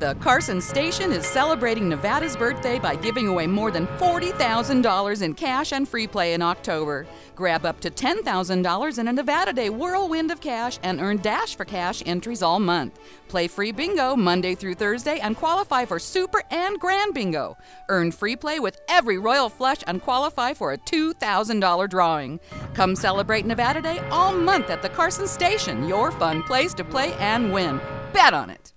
The Carson Station is celebrating Nevada's birthday by giving away more than $40,000 in cash and free play in October. Grab up to $10,000 in a Nevada Day whirlwind of cash and earn Dash for Cash entries all month. Play free bingo Monday through Thursday and qualify for Super and Grand Bingo. Earn free play with every Royal Flush and qualify for a $2,000 drawing. Come celebrate Nevada Day all month at the Carson Station, your fun place to play and win. Bet on it.